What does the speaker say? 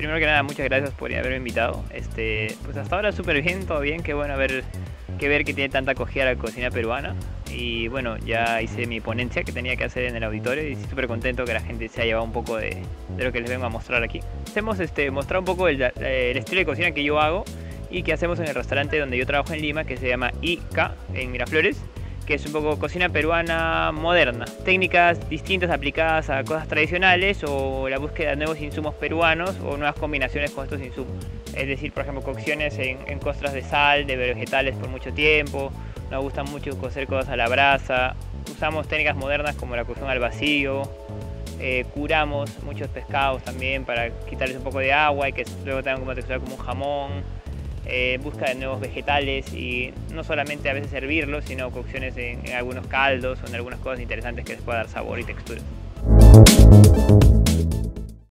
primero que nada, muchas gracias por haberme invitado. Este, pues hasta ahora súper bien, todo bien, qué bueno ver que ver que tiene tanta acogida la cocina peruana. Y bueno, ya hice mi ponencia que tenía que hacer en el auditorio y estoy súper contento que la gente se haya llevado un poco de, lo que les vengo a mostrar aquí. Hemos este, mostrado un poco el, el estilo de cocina que yo hago y que hacemos en el restaurante donde yo trabajo en Lima, que se llama IK en Miraflores que es un poco cocina peruana moderna. Técnicas distintas aplicadas a cosas tradicionales o la búsqueda de nuevos insumos peruanos o nuevas combinaciones con estos insumos. Es decir, por ejemplo, cocciones en, en costras de sal, de vegetales por mucho tiempo. Nos gusta mucho cocer cosas a la brasa. Usamos técnicas modernas como la cocción al vacío. Eh, curamos muchos pescados también para quitarles un poco de agua y que luego tengan como textura como un jamón eh, busca de nuevos vegetales y no solamente a veces servirlos, sino cocciones en, en algunos caldos o en algunas cosas interesantes que les pueda dar sabor y textura.